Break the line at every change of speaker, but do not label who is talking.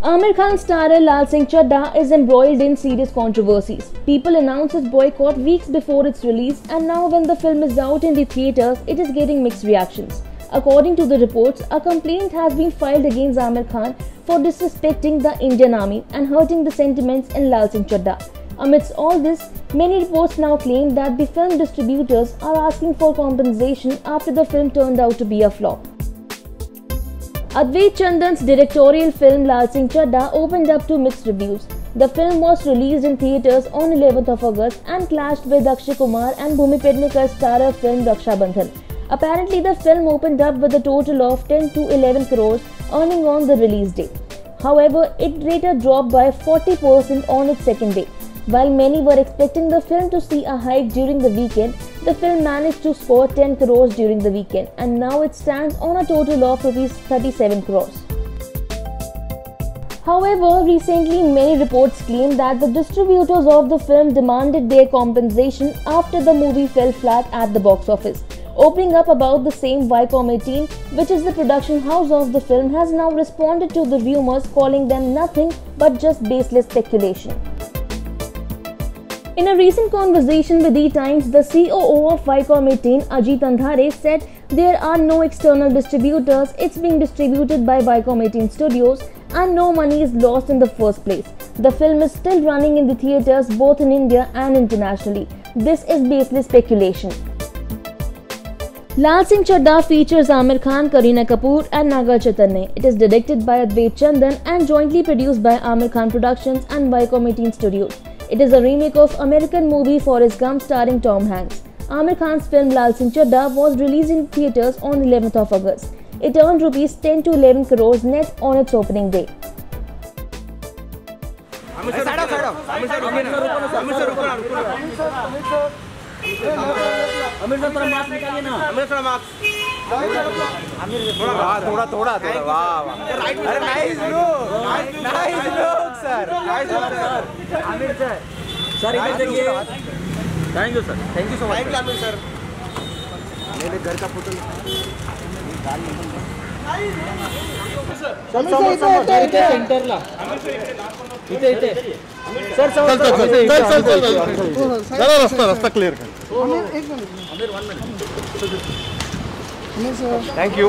Aamir Khan starrer Laal Singh Chaddha is embroiled in serious controversies. People announced its boycott weeks before its release, and now when the film is out in the theaters, it is getting mixed reactions. According to the reports, a complaint has been filed against Aamir Khan for disrespecting the Indian army and hurting the sentiments in Laal Singh Chaddha. Amidst all this, many reports now claim that the film distributors are asking for compensation after the film turned out to be a flop. Advait Chandan's directorial film Laal Singh Chaddha opened up to mixed reviews. The film was released in theaters on 11th of August and clashed with Akshay Kumar and Bhumi Pednekar's starrer film Raksha Bandhan. Apparently, the film opened up with a total of 10 to 11 crores, earning on the release day. However, it later dropped by 40% on its second day. While many were expecting the film to see a hike during the weekend, the film managed to score 10 crores during the weekend and now it stands on a total of rupees 37 crores. However, recently many reports claim that the distributors of the film demanded their compensation after the movie fell flat at the box office. Opening up about the same Viacom 18, which is the production house of the film, has now responded to the rumors calling them nothing but just baseless speculation. In a recent conversation with The Times, the COO of Viacom 18, Ajit Andhare, said there are no external distributors, it's being distributed by Viacom 18 Studios, and no money is lost in the first place. The film is still running in the theaters both in India and internationally. This is baseless speculation. Laal Singh Chaddha features Aamir Khan, Kareena Kapoor, and Naga Chaitanya. It is directed by Advait Chandan and jointly produced by Aamir Khan Productions and Viacom 18 Studios. It is a remake of American movie Forrest Gump starring Tom Hanks. Aamir Khan's film Laal Singh was released in theatres on 11th of August. It earned rupees 10 to 11 crores net on its opening day.
Amir sir थोड़ा marks निकालिए ना
अमीर sir marks थोड़ा थोड़ा थोड़ा वाह वाह अरे nice bro nice sir.
Aamir sir sir इधर देखिए। Thank you sir
thank you so much Aamir sir मेरे घर का फ़ोटो
सेंटरला इथे इथे सर समोर
चल चल चल चल चल चल रस्ता रस्ता क्लियर कर।
Thank you